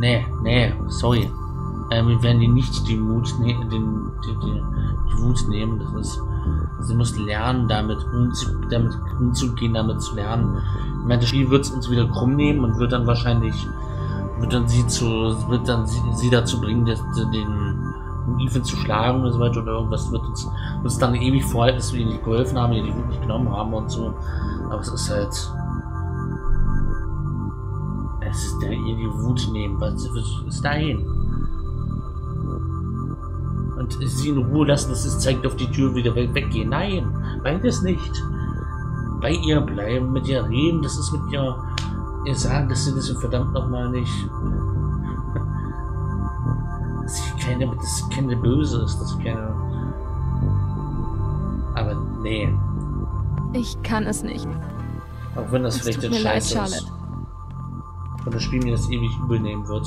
Nee, nee, sorry. Äh, wir werden die nicht die Mut, ne den, die, die, die Wut nehmen. Das ist, sie muss lernen, damit, umzu, damit umzugehen, damit zu lernen. Ich meine, das Spiel wird es uns wieder krumm nehmen und wird dann wahrscheinlich, wird dann sie zu, wird dann sie, sie dazu bringen, dass, den, Ethan zu schlagen oder so weiter oder irgendwas wird uns, uns dann ewig vorhalten, dass wir ihr nicht geholfen haben, ihr die Wut nicht genommen haben und so. Aber es ist halt, es ist der, ihr die Wut nehmen, was ist dahin? Und sie in Ruhe lassen, dass es zeigt auf die Tür wieder weggehen. Nein, beides nicht. Bei ihr bleiben, mit ihr reden, das ist mit ihr, ihr sagen, dass sie das verdammt nochmal nicht. Dass sie keine, dass sie keine Böse ist, dass sie keine. Aber nee. Ich kann es nicht. Auch wenn das es vielleicht ein Scheiß ist. Und das Spiel mir das ewig übel nehmen wird.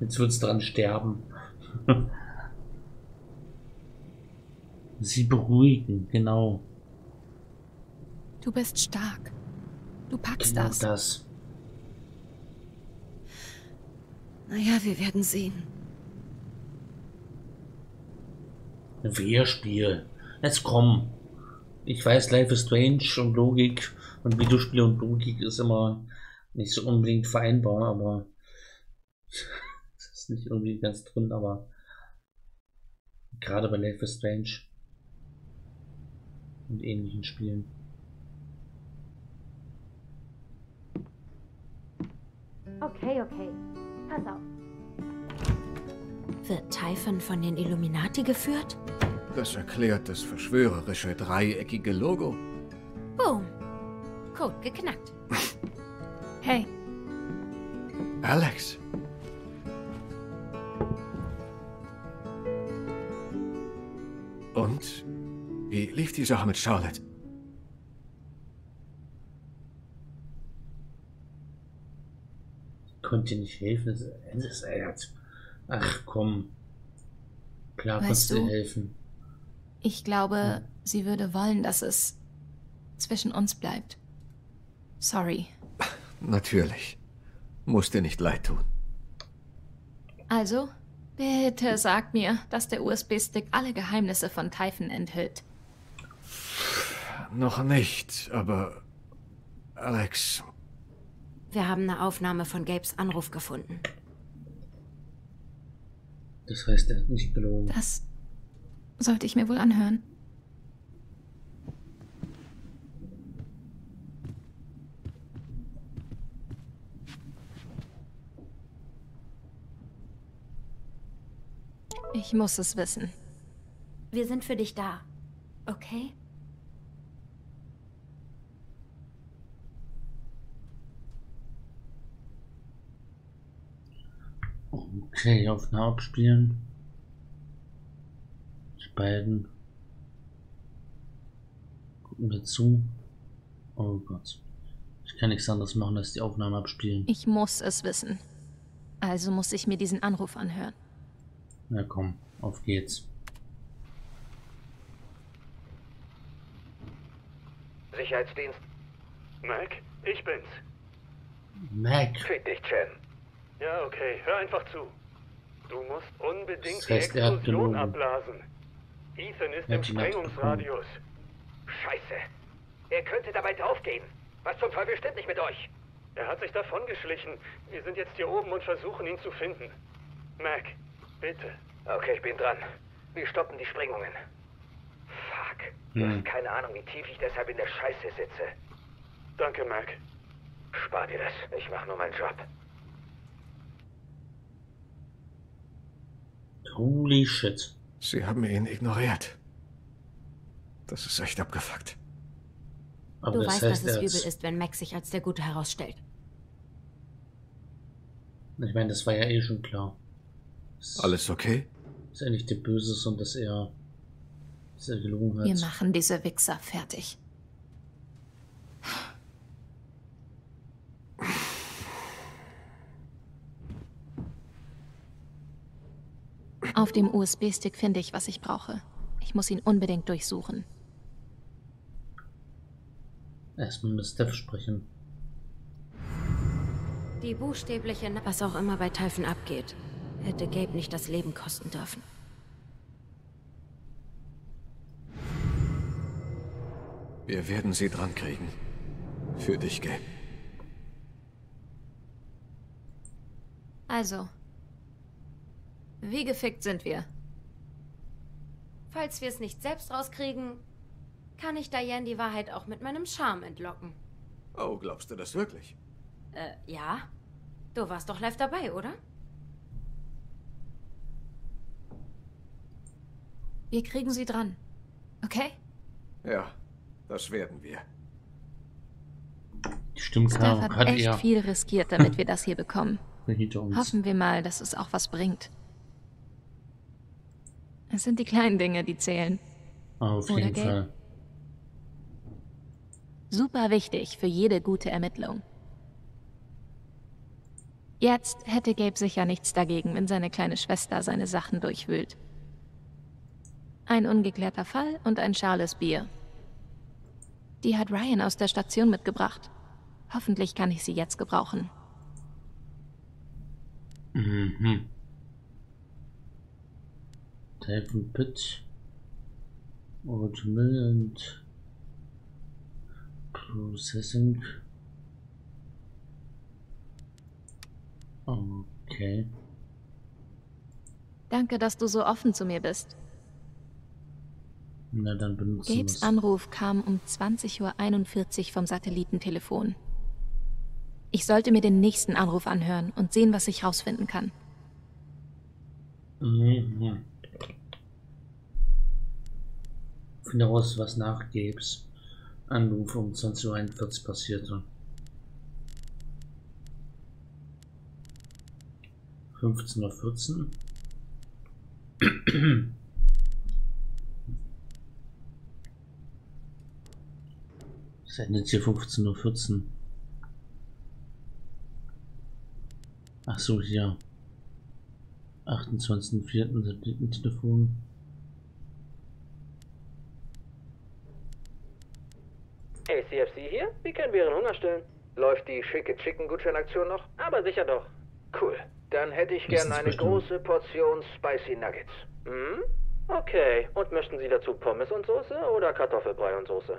Jetzt wird es dran sterben. Sie beruhigen, genau. Du bist stark. Du packst genau das. das. Naja, wir werden sehen. Ein Wehrspiel. Jetzt komm. Ich weiß, Life is Strange und Logik und Videospiel und Logik ist immer nicht so unbedingt vereinbar, aber das ist nicht irgendwie ganz drin, aber gerade bei Life is Strange und ähnlichen Spielen. Okay, okay. Pass auf. Wird Typhon von den Illuminati geführt? Das erklärt das verschwörerische dreieckige Logo. Boom. Code geknackt. Hey. Alex. Und? Wie lief die Sache mit Charlotte? Konnte nicht helfen. Das ist, Ach komm. Klar kannst du helfen. Ich glaube, hm. sie würde wollen, dass es zwischen uns bleibt. Sorry. Natürlich. Muss dir nicht leid tun. Also, bitte sag mir, dass der USB-Stick alle Geheimnisse von Typhon enthüllt. Noch nicht, aber... Alex... Wir haben eine Aufnahme von Gabes Anruf gefunden. Das heißt, er hat nicht gelogen. Das sollte ich mir wohl anhören. Ich muss es wissen. Wir sind für dich da. Okay? Okay, Aufnahme abspielen. Die beiden gucken mir zu. Oh Gott. Ich kann nichts anderes machen, als die Aufnahme abspielen. Ich muss es wissen. Also muss ich mir diesen Anruf anhören. Na komm, auf geht's. Sicherheitsdienst. Mac, ich bin's. Mac. Fick dich, Chen. Ja, okay, hör einfach zu. Du musst unbedingt Das heißt, die er hat Explosion abblasen. Ethan ist im Sprengungsradius. Scheiße. Er könnte dabei draufgehen. Was zum Teufel stimmt nicht mit euch? Er hat sich davongeschlichen. Wir sind jetzt hier oben und versuchen ihn zu finden. Mac, bitte. Okay, ich bin dran. Wir stoppen die Sprengungen. Fuck. Du Hm. hast keine Ahnung, wie tief ich deshalb in der Scheiße sitze. Danke, Mac. Spar dir das. Ich mache nur meinen Job. Holy shit. Sie haben ihn ignoriert. Das ist echt abgefuckt. Aber Du das weißt, heißt, dass es übel ist, wenn Max sich als der Gute herausstellt. Ich meine, das war ja eh schon klar. Dass, Alles okay? Dass er nicht der Böse ist und dass er, dass er gelogen hat. Wir machen diese Wichser fertig. Auf dem USB-Stick finde ich, was ich brauche. Ich muss ihn unbedingt durchsuchen. Erstmal mit Steph sprechen. Die buchstäbliche, Na was auch immer bei Typhon abgeht, hätte Gabe nicht das Leben kosten dürfen. Wir werden sie drankriegen. Für dich, Gabe. Also. Wie gefickt sind wir? Falls wir es nicht selbst rauskriegen, kann ich Diane die Wahrheit auch mit meinem Charme entlocken. Oh, glaubst du das wirklich? Äh, ja? Du warst doch live dabei, oder? Wir kriegen sie dran. Okay? Ja, das werden wir. Stimmkarte Steph hat hat echt er viel riskiert, damit wir das hier bekommen. Hoffen wir mal, dass es auch was bringt. Es sind die kleinen Dinge, die zählen. Auf Oder jeden Gabe? Fall. Super wichtig für jede gute Ermittlung. Jetzt hätte Gabe sicher nichts dagegen, wenn seine kleine Schwester seine Sachen durchwühlt. Ein ungeklärter Fall und ein schales Bier. Die hat Ryan aus der Station mitgebracht. Hoffentlich kann ich sie jetzt gebrauchen. Mhm. Typhon Pit. Old Mill und Processing. Okay. Danke, dass du so offen zu mir bist. Na dann benutzen Gabes es. Anruf kam um 20.41 Uhr vom Satellitentelefon. Ich sollte mir den nächsten Anruf anhören und sehen, was ich rausfinden kann. Mhm. Finde raus, was nach Gabes Anruf um 20.41 Uhr passierte. 15.14 Uhr. Es endet hier 15.14 Uhr. Ach so, hier. 28.04. Satellitentelefon. ACFC hier? Wie können wir Ihren Hunger stillen? Läuft die schicke Chicken-Gutscheinaktion noch? Aber sicher doch. Cool. Dann hätte ich gern eine bestimmt- große Portion Spicy Nuggets. Hm? Okay. Und möchten Sie dazu Pommes und Soße oder Kartoffelbrei und Soße?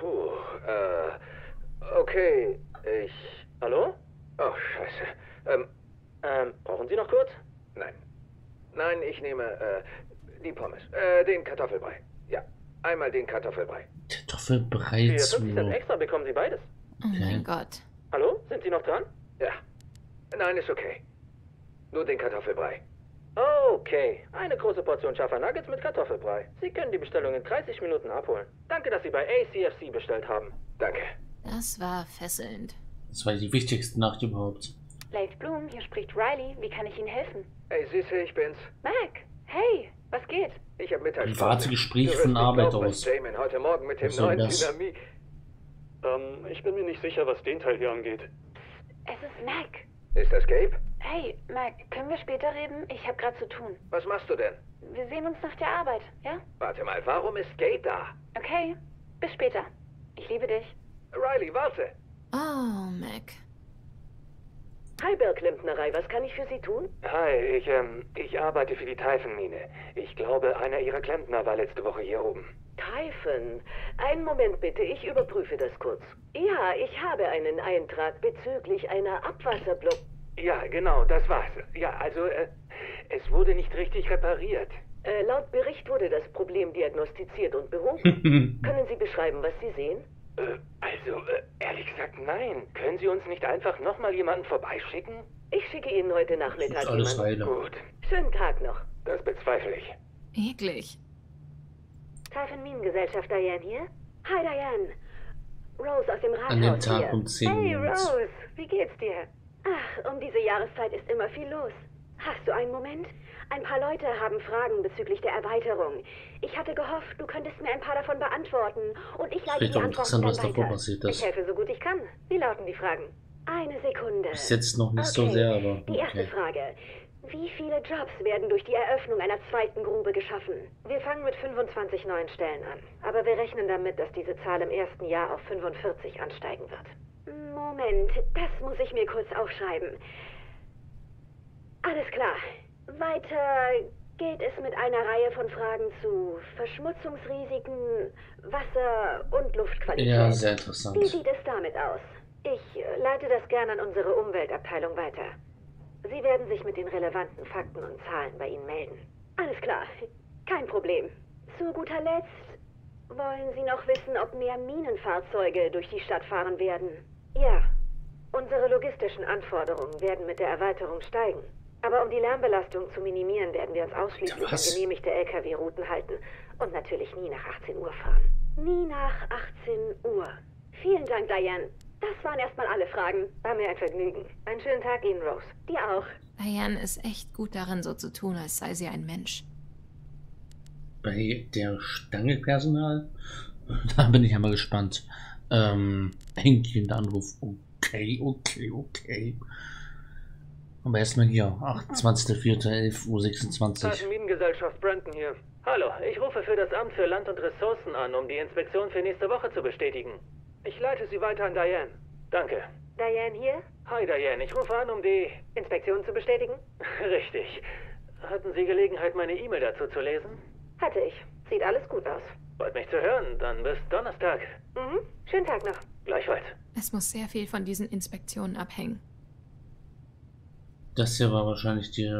Puh, äh, okay, ich... Hallo? Oh, scheiße. Ähm, Ähm, brauchen Sie noch kurz? nein. Nein, ich nehme, äh, die Pommes. Äh, den Kartoffelbrei. Ja, einmal den Kartoffelbrei. Kartoffelbrei Für zu. 50 Cent extra bekommen Sie beides. Oh Okay. mein Gott. Hallo? Sind Sie noch dran? Ja. Nein, ist okay. Nur den Kartoffelbrei. Okay. Eine große Portion scharfer Nuggets mit Kartoffelbrei. Sie können die Bestellung in 30 Minuten abholen. Danke, dass Sie bei ACFC bestellt haben. Danke. Das war fesselnd. Das war die wichtigste Nacht überhaupt. Late Bloom, hier spricht Riley. Wie kann ich Ihnen helfen? Hey, Süße, ich bin's. Mac, hey, was geht? Ich habe Mittagsschlaf. Private Gespräch von Arbeit aus. Damon heute Morgen mit dem neuen das? Dynamik... Ähm, ich bin mir nicht sicher, was den Teil hier angeht. Es ist Mac. Ist das Gabe? Hey, Mac, können wir später reden? Ich habe gerade zu tun. Was machst du denn? Wir sehen uns nach der Arbeit, ja? Warte mal, warum ist Gabe da? Okay, bis später. Ich liebe dich. Riley, warte. Oh, Mac. Hi, Berglindnerei, was kann ich für Sie tun? Hi, ich, ähm, ich arbeite für die Typhon-Mine. Ich glaube, einer Ihrer Klempner war letzte Woche hier oben. Typhon. Einen Moment bitte, ich überprüfe das kurz. Ja, ich habe einen Eintrag bezüglich einer Abwasserblock. Ja, genau, das war's. Ja, also, äh, es wurde nicht richtig repariert. Äh, laut Bericht wurde das Problem diagnostiziert und behoben. Können Sie beschreiben, was Sie sehen? Äh, also, äh, ehrlich gesagt, nein. Können Sie uns nicht einfach nochmal jemanden vorbeischicken? Ich schicke Ihnen heute Nachmittag Ist alles jemanden. heile. Gut, Schönen Tag noch. das bezweifle ich. Eklig. Typhon Minengesellschaft Diane hier? Hi, Diane. Rose aus dem Rathaus An dem Tag hier. um 10 Hey. Rose, wie geht's dir? Ach, um diese Jahreszeit ist immer viel los. Hast du einen Moment? Ein paar Leute haben Fragen bezüglich der Erweiterung. Ich hatte gehofft, du könntest mir ein paar davon beantworten und ich leite die Antworten was davor weiter. passiert Ich ist. helfe so gut ich kann. Wie lauten die Fragen? Eine Sekunde. Bis jetzt noch nicht so Okay, sehr, aber Die erste okay. Frage. Wie viele Jobs werden durch die Eröffnung einer zweiten Grube geschaffen? Wir fangen mit 25 neuen Stellen an. Aber wir rechnen damit, dass diese Zahl im ersten Jahr auf 45 ansteigen wird. Moment, das muss ich mir kurz aufschreiben. Alles klar. Weiter geht es mit einer Reihe von Fragen zu Verschmutzungsrisiken, Wasser und Luftqualität. Ja, sehr interessant. Wie sieht es damit aus? Ich leite das gerne an unsere Umweltabteilung weiter. Sie werden sich mit den relevanten Fakten und Zahlen bei Ihnen melden. Alles klar, kein Problem. Zu guter Letzt wollen Sie noch wissen, ob mehr Minenfahrzeuge durch die Stadt fahren werden. Ja, unsere logistischen Anforderungen werden mit der Erweiterung steigen. Aber um die Lärmbelastung zu minimieren, werden wir uns ausschließlich an genehmigte Lkw-Routen halten und natürlich nie nach 18 Uhr fahren. Nie nach 18 Uhr. Vielen Dank, Diane. Das waren erstmal alle Fragen. War mir ein Vergnügen. Einen schönen Tag Ihnen, Rose. Dir auch. Diane ist echt gut darin, so zu tun, als sei sie ein Mensch. Bei der Stange Personal? Da bin ich ja mal gespannt. Ähm, Henkin, der Anruf. Okay, okay, okay. Aber erstmal hier, 28.04.11.26 Uhr. Minengesellschaft Brandon hier. Hallo, ich rufe für das Amt für Land und Ressourcen an, um die Inspektion für nächste Woche zu bestätigen. Ich leite Sie weiter an Diane. Danke. Diane hier? Hi Diane, ich rufe an, um die... Inspektion zu bestätigen? Richtig. Hatten Sie Gelegenheit, meine E-Mail dazu zu lesen? Hatte ich. Sieht alles gut aus. Freut mich zu hören. Dann bis Donnerstag. Mhm. Schönen Tag noch. Gleichfalls. Es muss sehr viel von diesen Inspektionen abhängen. Das hier war wahrscheinlich die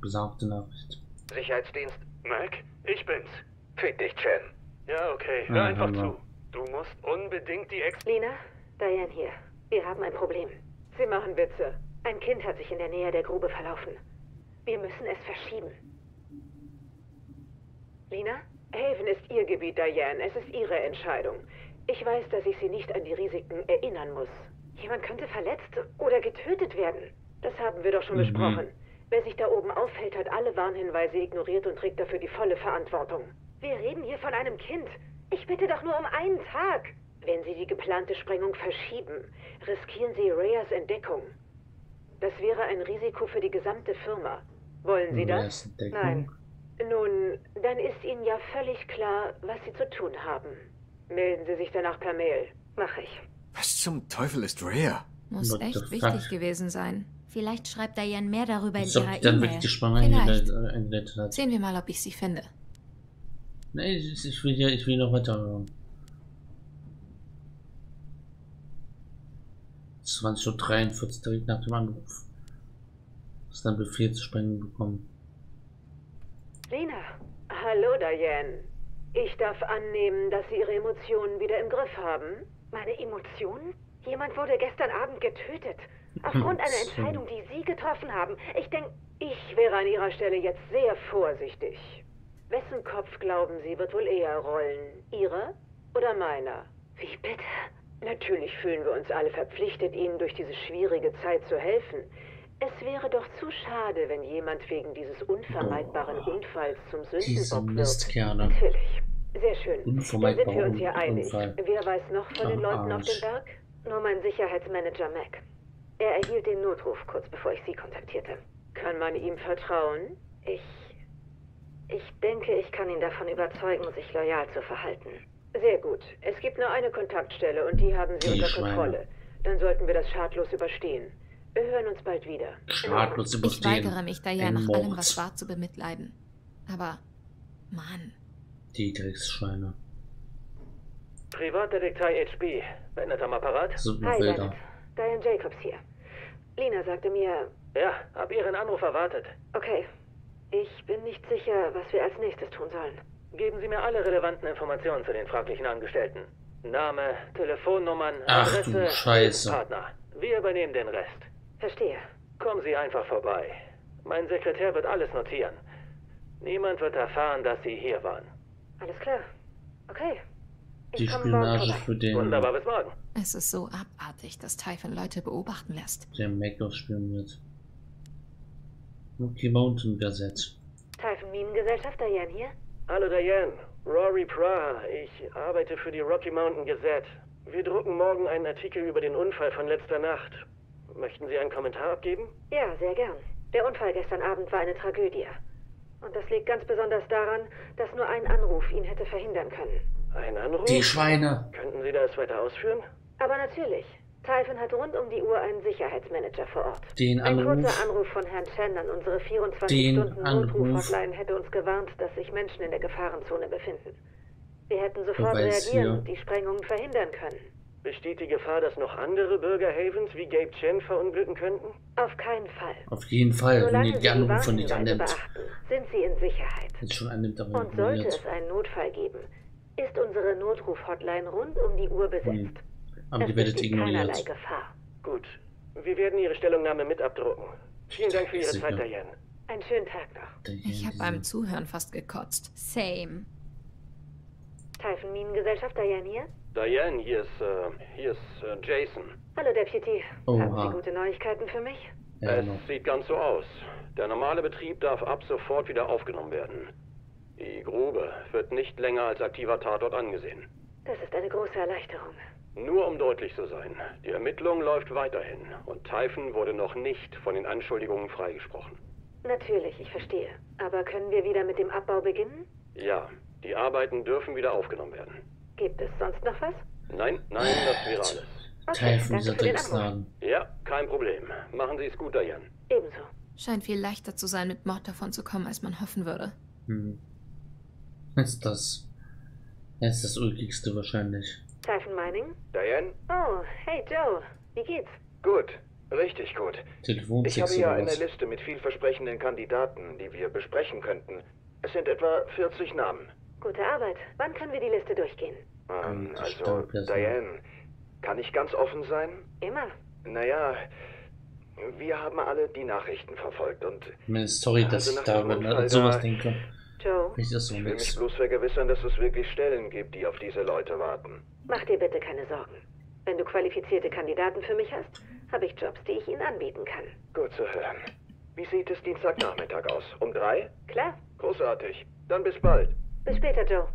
besagte Nachricht. Sicherheitsdienst. Mac, ich bin's. Fick dich, Chen. Ja, okay. Hör Ja, einfach zu. Du musst unbedingt die Ex... Lina, Diane hier. Wir haben ein Problem. Sie machen Witze. Ein Kind hat sich in der Nähe der Grube verlaufen. Wir müssen es verschieben. Lina? Haven ist Ihr Gebiet, Diane. Es ist Ihre Entscheidung. Ich weiß, dass ich Sie nicht an die Risiken erinnern muss. Jemand könnte verletzt oder getötet werden. Das haben wir doch schon Mhm. besprochen. Wer sich da oben aufhält, hat alle Warnhinweise ignoriert und trägt dafür die volle Verantwortung. Wir reden hier von einem Kind. Ich bitte doch nur um einen Tag. Wenn Sie die geplante Sprengung verschieben, riskieren Sie Reyes Entdeckung. Das wäre ein Risiko für die gesamte Firma. Wollen Sie das? Nein. Nun, dann ist Ihnen ja völlig klar, was Sie zu tun haben. Melden Sie sich danach per Mail. Mach ich. Was zum Teufel ist Rhea? Muss echt wichtig gewesen sein. Vielleicht schreibt Diane mehr darüber in ob ihrer die dann E-Mail. wirklich die Spannung Vielleicht. eingeleitet äh, hat. Sehen wir mal, ob ich sie finde. Nee, ich, ich will ja, ich will noch weiter hören. 20.43 Uhr direkt nach dem Anruf. Hast dann Befehl zu sprengen bekommen. Lena. Hallo, Diane. Ich darf annehmen, dass Sie Ihre Emotionen wieder im Griff haben. Meine Emotionen? Jemand wurde gestern Abend getötet. Aufgrund einer So. Entscheidung, die Sie getroffen haben. Ich denke, Ich wäre an Ihrer Stelle jetzt sehr vorsichtig. Wessen Kopf glauben Sie wird wohl eher rollen? Ihrer oder meiner? wie bitte? Natürlich fühlen wir uns alle verpflichtet, Ihnen durch diese schwierige Zeit zu helfen. Es wäre doch zu schade, wenn jemand wegen dieses unvermeidbaren Unfalls zum Sündenbock wird. Natürlich. Sehr schön. Dann sind wir uns hier einig. Unfall. Wer weiß noch von den Leuten auf Arsch. dem Berg? Nur mein Sicherheitsmanager Mac. Er erhielt den Notruf kurz bevor ich Sie kontaktierte. Kann man ihm vertrauen? Ich. Ich denke, ich kann ihn davon überzeugen, sich loyal zu verhalten. Sehr gut. Es gibt nur eine Kontaktstelle und die haben Sie Die unter Schweine. Kontrolle. Dann sollten wir das schadlos überstehen. Wir hören uns bald wieder. Schadlos Ich überstehen. weigere mich, Diane Ein nach Mord. allem, was war, zu bemitleiden. Aber, Mann, Die Drecksschweine. Privatdetektiv HB. Bennett am Apparat? So Hi. Bennett. Diane Jacobs hier. Lina sagte mir, Ja, hab Ihren Anruf erwartet. okay, ich bin nicht sicher, was wir als nächstes tun sollen. Geben Sie mir alle relevanten Informationen zu den fraglichen Angestellten. Name, Telefonnummern, Ach Adresse, du Scheiße. Partner. Wir übernehmen den Rest. Verstehe. Kommen Sie einfach vorbei. Mein Sekretär wird alles notieren. Niemand wird erfahren, dass Sie hier waren. Alles klar. Okay. Die Ich komme morgen Spionage für den, Wunderbar, bis morgen. Es ist so abartig, dass Typhon Leute beobachten lässt. der Mac ausspioniert. Rocky Mountain Gazette. Typhon Minengesellschaft, Diane hier. Hallo Diane, Rory Praha. Ich arbeite für die Rocky Mountain Gazette. Wir drucken morgen einen Artikel über den Unfall von letzter Nacht. Möchten Sie einen Kommentar abgeben? Ja, sehr gern. Der Unfall gestern Abend war eine Tragödie. Und das liegt ganz besonders daran, dass nur ein Anruf ihn hätte verhindern können. Ein Anruf? Die Schweine. Könnten Sie das weiter ausführen? Aber natürlich. Typhon hat rund um die Uhr einen Sicherheitsmanager vor Ort. Den Ein Anruf. kurzer Anruf von Herrn Chen an unsere Den 24-Stunden-Notruf-Hotline hätte uns gewarnt, dass sich Menschen in der Gefahrenzone befinden. Wir hätten sofort reagieren und die Sprengungen verhindern können. Besteht die Gefahr, dass noch andere Bürger Havens wie Gabe Chen verunglücken könnten? Auf keinen Fall. Auf jeden Fall, wenn Solange ihr Sie die Anrufe nicht annimmt. beachten, sind Sie in Sicherheit. Jetzt schon annimmt, dann Und sollte es einen Notfall geben, ist unsere Notruf-Hotline rund um die Uhr besetzt. Hm. Aber es die werdet besteht keinerlei ignoriert. Gefahr. Gut. Wir werden Ihre Stellungnahme mit abdrucken. Vielen Dank für Ihre Sicher. Zeit, Diane. Einen schönen Tag noch. Ich habe beim Zuhören fast gekotzt. Same. Minengesellschaft, Diane hier. Diane, hier ist, äh, hier ist äh, Jason. Hallo, Deputy. Oha. Haben Sie gute Neuigkeiten für mich? Ja, es genau. sieht ganz so aus. Der normale Betrieb darf ab sofort wieder aufgenommen werden. Die Grube wird nicht länger als aktiver Tatort angesehen. Das ist eine große Erleichterung. Nur um deutlich zu sein, die Ermittlung läuft weiterhin und Typhon wurde noch nicht von den Anschuldigungen freigesprochen. Natürlich, ich verstehe. Aber können wir wieder mit dem Abbau beginnen? Ja, die Arbeiten dürfen wieder aufgenommen werden. Gibt es sonst noch was? Nein, nein, das wäre alles. Okay, von dieser. Drecksladen. Ja, kein Problem. Machen Sie es gut, Diane. Ebenso. Scheint viel leichter zu sein, mit Mord davon zu kommen, als man hoffen würde. Hm. Ist das. Ist das ulkigste wahrscheinlich. Typhon Mining? Diane? Oh, hey Joe. Wie geht's? Gut, richtig gut. Ich habe hier eine? Liste mit vielversprechenden Kandidaten, die wir besprechen könnten. Es sind etwa 40 Namen. Gute Arbeit. Wann können wir die Liste durchgehen? Ähm, also. Diane, kann ich ganz offen sein? Immer. Naja, wir haben alle die Nachrichten verfolgt und Ich meine, sorry, dass Also ich nach da an sowas denke. Joe, Ich das so ich will mich bloß vergewissern, dass es wirklich Stellen gibt, die auf diese Leute warten. Mach dir bitte keine Sorgen. Wenn du qualifizierte Kandidaten für mich hast, habe ich Jobs, die ich ihnen anbieten kann. Gut zu hören. Wie sieht es Dienstagnachmittag aus? Um drei? Klar. Großartig. Dann bis bald. Bis später, Joe.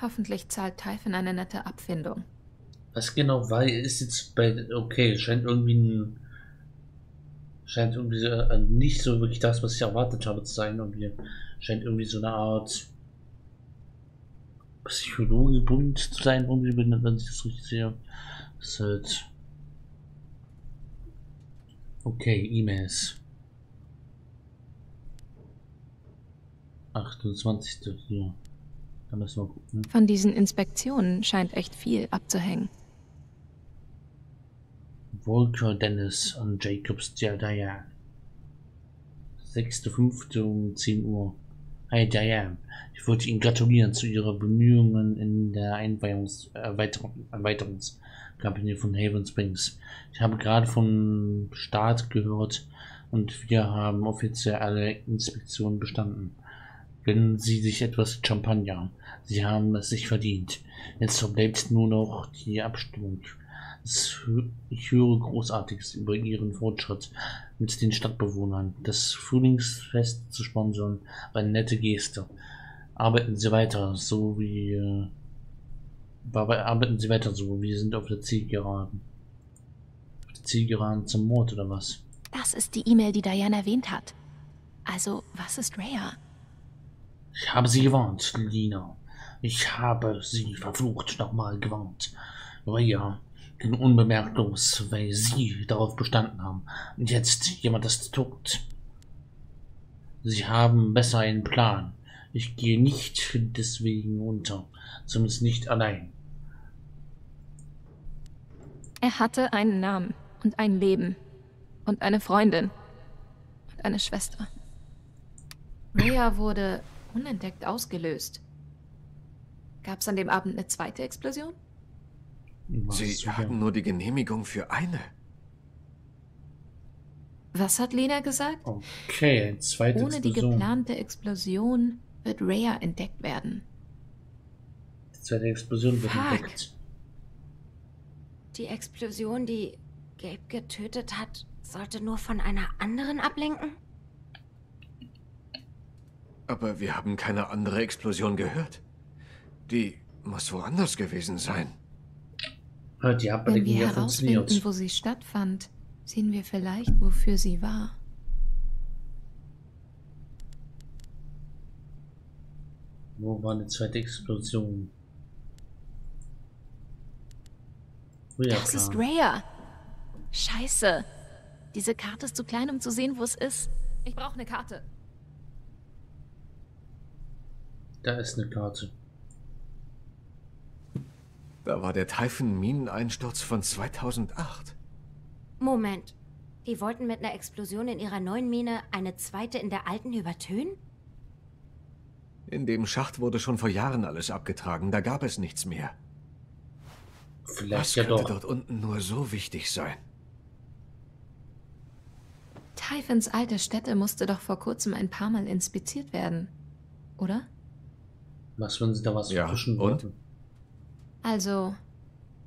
Hoffentlich zahlt Typhon eine nette Abfindung. Was genau war, ist jetzt bei. Okay, scheint irgendwie ein. Scheint irgendwie äh, nicht so wirklich das, was ich erwartet habe zu sein. Irgendwie scheint irgendwie so eine Art. Psychologebund zu sein, irgendwie, wenn, wenn ich das richtig sehe. Das ist halt. Okay, E-Mails. 28. hier. Da müssen wir gucken. Von diesen Inspektionen scheint echt viel abzuhängen. Volker Dennis und Jacobs Diane. 6.5. um 10 Uhr. Hi Diane, ich wollte Ihnen gratulieren zu Ihrer Bemühungen in der Einweihungs Erweiterung Erweiterungskampagne von Haven Springs. Ich habe gerade vom Staat gehört und wir haben offiziell alle Inspektionen bestanden. Gönnen Sie sich etwas Champagner. Sie haben es sich verdient. Jetzt verbleibt nur noch die Abstimmung. Ich höre Großartiges über Ihren Fortschritt mit den Stadtbewohnern. Das Frühlingsfest zu sponsern war eine nette Geste. Arbeiten Sie weiter, so wie. äh, Arbeiten Sie weiter so. Wir sind auf der Zielgeraden. Auf der Zielgeraden zum Mord oder was? Das ist die E-Mail, die Diane erwähnt hat. Also, was ist Rhea? Ich habe Sie gewarnt, Lina. Ich habe Sie verflucht nochmal gewarnt. Aber ging unbemerkt los, weil Sie darauf bestanden haben. Und jetzt jemand ist tot. Sie haben besser einen Plan. Ich gehe nicht deswegen unter. Zumindest nicht allein. Er hatte einen Namen und ein Leben und eine Freundin und eine Schwester. Rhea wurde unentdeckt ausgelöst. Gab es an dem Abend eine zweite Explosion? Sie hatten nur die Genehmigung für eine. Was hat Lena gesagt? Okay, zweite Ohne die Explosion. geplante Explosion wird Rhea entdeckt werden. Die zweite Explosion wird Fuck. entdeckt. Die Explosion, die Gabe getötet hat, sollte nur von einer anderen ablenken? Aber wir haben keine andere Explosion gehört. Die muss woanders gewesen sein. Die Wenn wir herausfinden, wo sie stattfand, sehen wir vielleicht, wofür sie war. Wo war eine zweite Explosion? Rhea das ist Rhea. Scheiße. Diese Karte ist zu klein, um zu sehen, wo es ist. Ich brauche eine Karte. Da ist eine Karte. Da war der Typhon-Mineneinsturz von 2008. Moment. Die wollten mit einer Explosion in ihrer neuen Mine eine zweite in der alten übertönen? In dem Schacht wurde schon vor Jahren alles abgetragen. Da gab es nichts mehr. Vielleicht Was ja könnte doch. dort unten nur so wichtig sein? Typhons alte Stätte musste doch vor kurzem ein paar Mal inspiziert werden. Oder? Was, wenn sie da was Ja, und? wollten? Also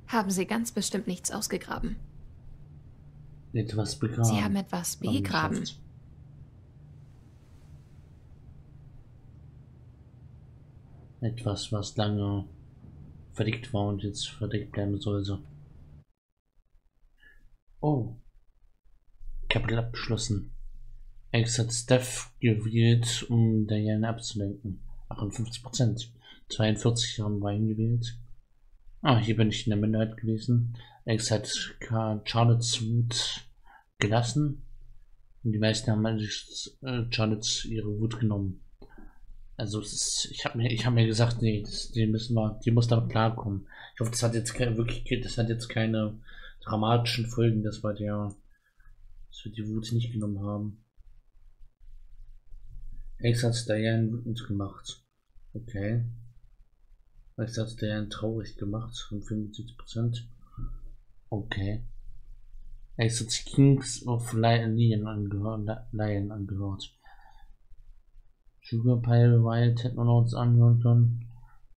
haben sie ganz bestimmt nichts ausgegraben. Etwas begraben. Sie haben etwas begraben. Etwas, was lange verdeckt war und jetzt verdeckt bleiben sollte. Oh. Kapitel abgeschlossen. X hat Steph gewählt, um Diane abzulenken. 58%. 42 haben Ryan gewählt. Ah, hier bin ich in der Minderheit gewesen. X hat Charlotte's Wut gelassen. Und die meisten haben eigentlich äh, Charlotte ihre Wut genommen. Also ist, ich habe mir, habe mir gesagt, nee, das, die müssen wir, die muss damit klarkommen. Ich hoffe, das hat jetzt keine, wirklich, das hat jetzt keine dramatischen Folgen, dass wir der, dass wir die Wut nicht genommen haben. Ex hat Diane wütend gemacht. Okay. Ex hat Diane traurig gemacht, um 75%. Okay. Ex hat Kings of Lion angehört, Lion angehört. Sugar Pile Wild hätten wir uns anhören können.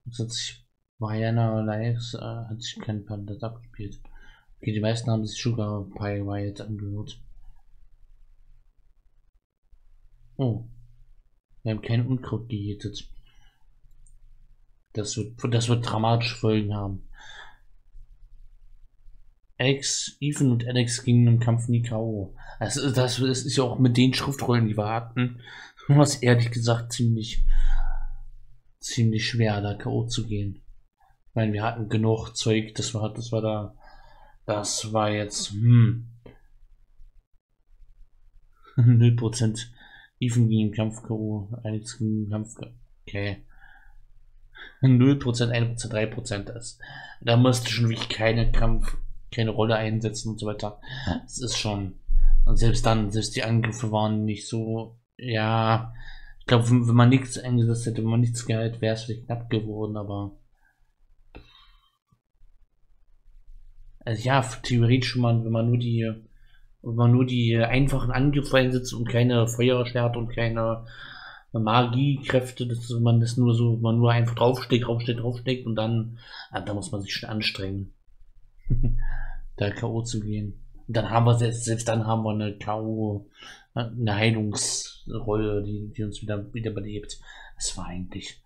Jetzt hat sich Mariana Lives äh, hat sich kein Pandas abgespielt. Okay, die meisten haben sich Sugar Pie Wild angehört. Oh. Wir haben kein Unkraut gejätet. Das wird, das wird dramatische Folgen haben. Alex, Ethan und Alex gingen im Kampf nie K.O. Das, ist- das, das ist ja auch mit den Schriftrollen, die wir hatten, was ehrlich gesagt ziemlich, ziemlich schwer, da K.O. zu gehen. Ich meine, wir hatten genug Zeug, das war, das war da, das war jetzt, hm. 0% Ethan ging im Kampf K.O., Alex ging im Kampf K.O. Okay. 0%, 1%, 3% das. Da musste schon wirklich keine Kampf, keine Rolle einsetzen und so weiter. Das ist schon. Und selbst dann, selbst die Angriffe waren nicht so, ja. Ich glaube, wenn, man nichts eingesetzt hätte, wenn man nichts geheilt, wäre es vielleicht knapp geworden, aber. Also ja, theoretisch, wenn man, wenn man nur die, wenn man nur die einfachen Angriffe einsetzt und keine Feuerschwert und keine Magiekräfte, dass man das nur so, man nur einfach draufsteckt, draufsteckt, draufsteckt und dann, ah, da muss man sich schon anstrengen, da K.O. zu gehen. Und dann haben wir selbst, selbst dann haben wir eine K.O., äh, eine Heilungsrolle, die, die uns wieder, wieder belebt. Es war eigentlich,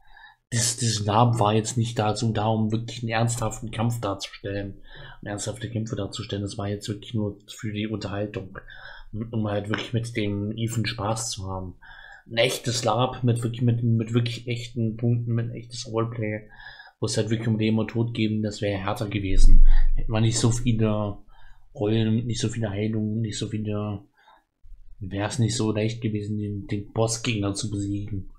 das, das Lab war jetzt nicht dazu da, um wirklich einen ernsthaften Kampf darzustellen, um ernsthafte Kämpfe darzustellen. Das war jetzt wirklich nur für die Unterhaltung, um halt wirklich mit dem Ethan Spaß zu haben ein echtes Lab mit wirklich, mit, mit wirklich echten Punkten, mit echtes Roleplay, wo es halt wirklich um Leben und Tod geben, das wäre härter gewesen. Hätten wir nicht so viele Rollen, nicht so viele Heilungen, nicht so viele, wäre es nicht so leicht gewesen, den, den Bossgegner zu besiegen.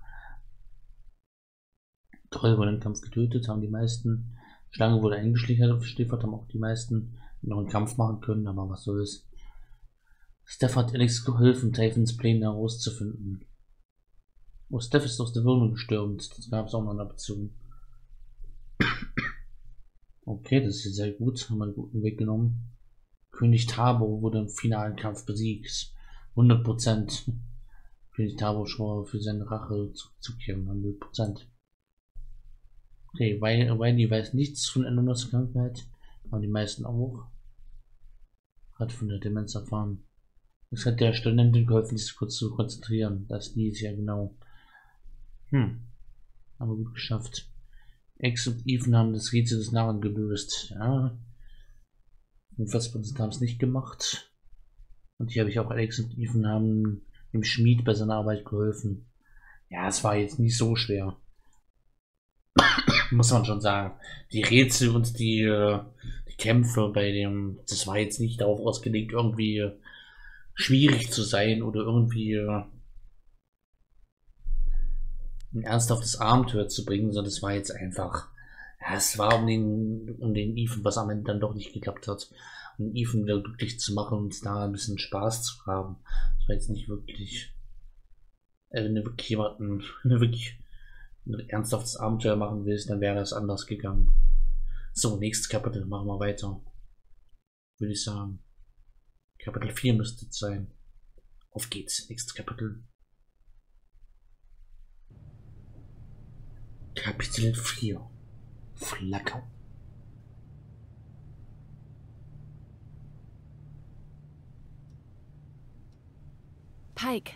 Troll wurde im Kampf getötet, haben die meisten. Schlange wurde Stiefert, haben auch die meisten noch einen Kampf machen können, aber was soll's. Steph hat Alex geholfen, Typhons Pläne herauszufinden. Oh, Steph ist aus der Wohnung gestürmt. Das gab es auch noch eine Option. Okay, das ist sehr gut. Haben wir einen guten Weg genommen. König Tabo wurde im finalen Kampf besiegt. 100%. König Tabo schwor für seine Rache zurückzukehren. 100%. Okay, Wiley weiß nichts von Enonos Krankheit. Aber die meisten auch. Hat von der Demenz erfahren. Es hat der Studentin geholfen, sich kurz zu konzentrieren. Das ließ ja genau. Hm. Aber gut geschafft. Ex und Ethan haben das Rätsel des Narren gelöst. Ja. 45% haben es nicht gemacht. Und hier habe ich auch Alex und Ethan haben dem Schmied bei seiner Arbeit geholfen. Ja, es war jetzt nicht so schwer. muss man schon sagen. Die Rätsel und die, äh, die Kämpfe bei dem, das war jetzt nicht darauf ausgelegt, irgendwie schwierig zu sein oder irgendwie äh, ein ernsthaftes Abenteuer zu bringen, sondern es war jetzt einfach, ja, es war um den, um den Ethan, was am Ende dann doch nicht geklappt hat, um Ethan wieder glücklich zu machen und da ein bisschen Spaß zu haben. Das war jetzt nicht wirklich, äh, wenn du wirklich jemanden, wenn du wirklich ein ernsthaftes Abenteuer machen willst, dann wäre das anders gegangen. So, nächstes Kapitel, machen wir weiter. Würde ich sagen. Kapitel 4 müsste es sein. Auf geht's, nächstes Kapitel. Kapitel 4 Flacker Pike,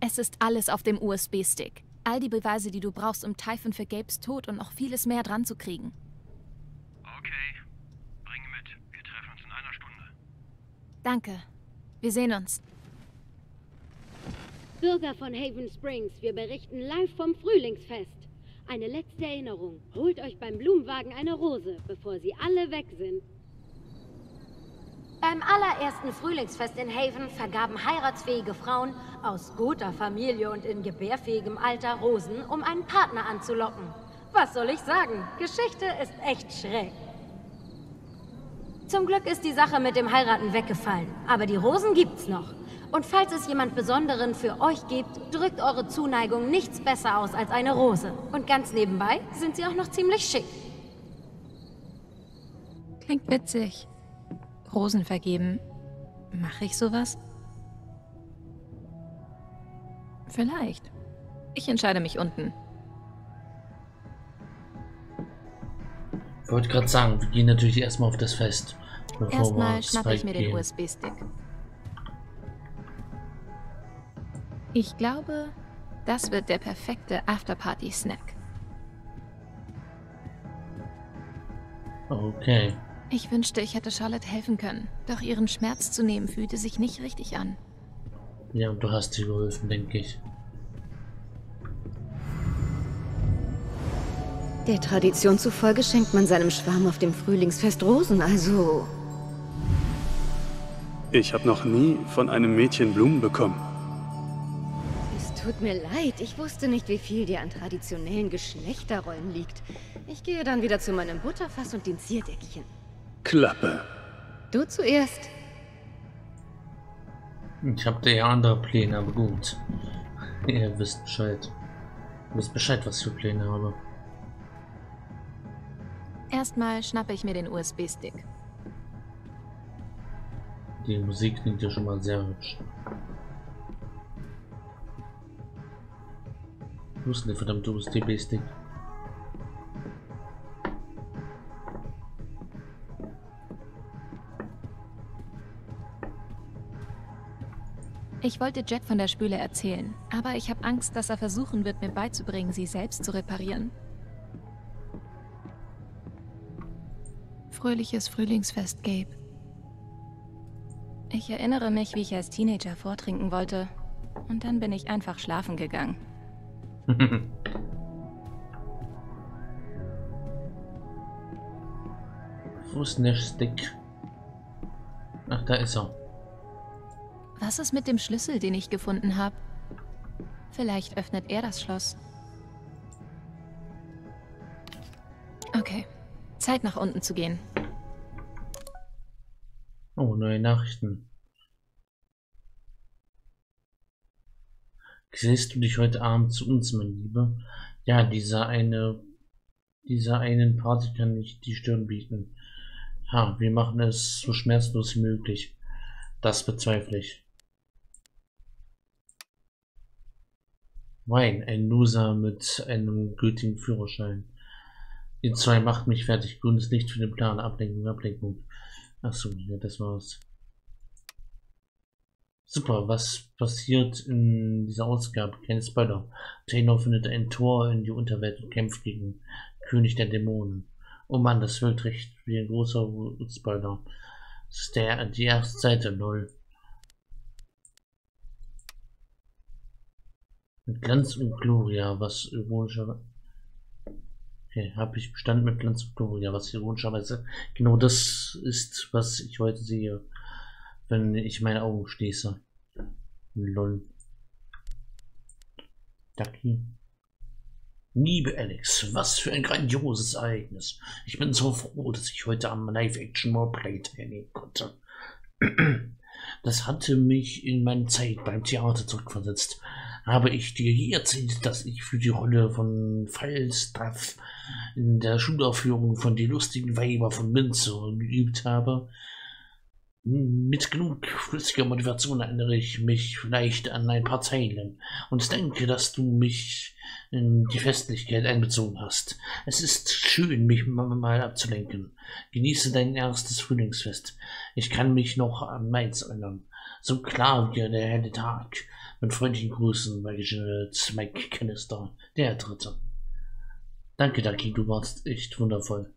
es ist alles auf dem USB-Stick. All die Beweise, die du brauchst, um Typhon für Gabes Tod und noch vieles mehr dran zu kriegen. Okay. Bring mit. Wir treffen uns in einer Stunde. Danke. Wir sehen uns. Bürger von Haven Springs, wir berichten live vom Frühlingsfest. Eine letzte Erinnerung. Holt euch beim Blumenwagen eine Rose, bevor sie alle weg sind. Beim allerersten Frühlingsfest in Haven vergaben heiratsfähige Frauen aus guter Familie und in gebärfähigem Alter Rosen, um einen Partner anzulocken. Was soll ich sagen? Geschichte ist echt schräg. Zum Glück ist die Sache mit dem Heiraten weggefallen, aber die Rosen gibt's noch. Und falls es jemand Besonderen für euch gibt, drückt eure Zuneigung nichts besser aus als eine Rose. Und ganz nebenbei sind sie auch noch ziemlich schick. Klingt witzig. Rosen vergeben. Mache ich sowas? Vielleicht. Ich entscheide mich unten. Ich wollte gerade sagen, wir gehen natürlich erstmal auf das Fest. Erstmal schnappe ich mir den USB-Stick. Ich glaube, das wird der perfekte Afterparty-Snack. Okay. Ich wünschte, ich hätte Charlotte helfen können. Doch ihren Schmerz zu nehmen fühlte sich nicht richtig an. Ja, und du hast dir geholfen, denke ich. Der Tradition zufolge schenkt man seinem Schwarm auf dem Frühlingsfest Rosen, also... Ich habe noch nie von einem Mädchen Blumen bekommen. Tut mir leid, ich wusste nicht, wie viel dir an traditionellen Geschlechterrollen liegt. Ich gehe dann wieder zu meinem Butterfass und den Zierdeckchen. Klappe. Du zuerst. Ich habe da ja andere Pläne, aber gut. Ihr wisst Bescheid. Ihr wisst Bescheid, was ich für Pläne habe. Erstmal schnappe ich mir den USB-Stick. Die Musik klingt ja schon mal sehr hübsch. Wo ist denn der verdammte USB-Stick? Ich wollte Jet von der Spüle erzählen, aber ich habe Angst, dass er versuchen wird, mir beizubringen, sie selbst zu reparieren. Fröhliches Frühlingsfest, Gabe. Ich erinnere mich, wie ich als Teenager vortrinken wollte. Und dann bin ich einfach schlafen gegangen. Wo ist der Stick? Ach, da ist er. Was ist mit dem Schlüssel, den ich gefunden habe? Vielleicht öffnet er das Schloss. Okay, Zeit nach unten zu gehen. Oh, neue Nachrichten. Gesellst du dich heute Abend zu uns, mein Lieber? Ja, dieser eine, dieser einen Party kann ich die Stirn bieten. Ha, wir machen es so schmerzlos wie möglich. Das bezweifle ich. Wein, ein Loser mit einem gültigen Führerschein. Ihr zwei macht mich fertig. Grünes Licht für den Plan. Ablenkung, Ablenkung. Achso, ja, das war's. Super, was passiert in dieser Ausgabe? Kein Spoiler. Taylor findet ein Tor in die Unterwelt und kämpft gegen König der Dämonen. Oh Mann, das wirkt recht wie ein großer Spoiler. Das ist der, die erste Seite, null. Mit Glanz und Gloria, was ironischer. Okay, habe ich Bestand mit Glanzvictoria, was ironischerweise genau das ist, was ich heute sehe, wenn ich meine Augen schließe. Lol. Ducky. Liebe Alex, was für ein grandioses Ereignis. Ich bin so froh, dass ich heute am Live-Action-Roleplay teilnehmen konnte. Das hatte mich in meine Zeit beim Theater zurückversetzt. Habe ich dir je erzählt, dass ich für die Rolle von Falstaff in der Schulaufführung von Die lustigen Weiber von Minze geübt habe? Mit genug flüssiger Motivation erinnere ich mich vielleicht an ein paar Zeilen und denke, dass du mich in die Festlichkeit einbezogen hast. Es ist schön, mich mal abzulenken. Genieße dein erstes Frühlingsfest. Ich kann mich noch an Mainz erinnern. So klar wie der helle Tag. Mit freundlichen Grüßen, Mike Cannister, der Dritte. Danke, Ducky, du warst echt wundervoll.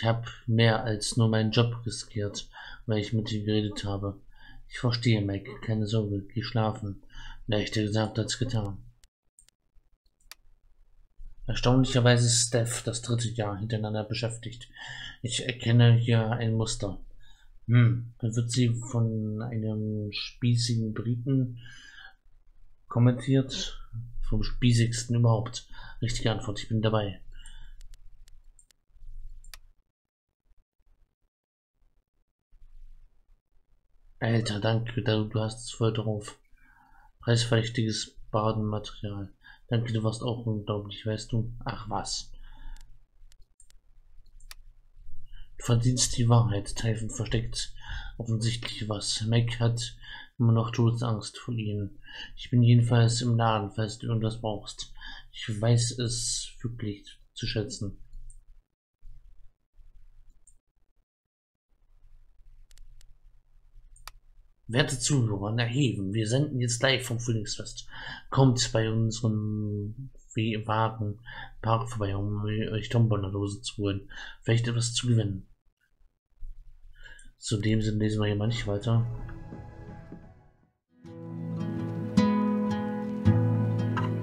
Ich habe mehr als nur meinen Job riskiert, weil ich mit dir geredet habe. Ich verstehe, Mike. Keine Sorge, geh schlafen. Leichter gesagt als getan. Erstaunlicherweise ist Steph das dritte Jahr hintereinander beschäftigt. Ich erkenne hier ein Muster. Hm, dann wird sie von einem spießigen Briten kommentiert. Vom spießigsten überhaupt. Richtige Antwort, ich bin dabei. Alter, danke, du hast es voll drauf. Preisverdächtiges Badenmaterial. Danke, du warst auch unglaublich, weißt du? Ach was. Du verdienst die Wahrheit. Typhon versteckt offensichtlich was. Mac hat immer noch Todesangst vor ihnen. Ich bin jedenfalls im Laden, falls du irgendwas brauchst. Ich weiß es wirklich zu schätzen. Werte Zuhörer und Erheben, wir senden jetzt live vom Frühlingsfest. Kommt bei unserem Wagen Park vorbei, um euch Tombola-Lose zu holen. Vielleicht etwas zu gewinnen. Zu dem Sinn lesen wir hier mal nicht weiter.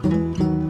Musik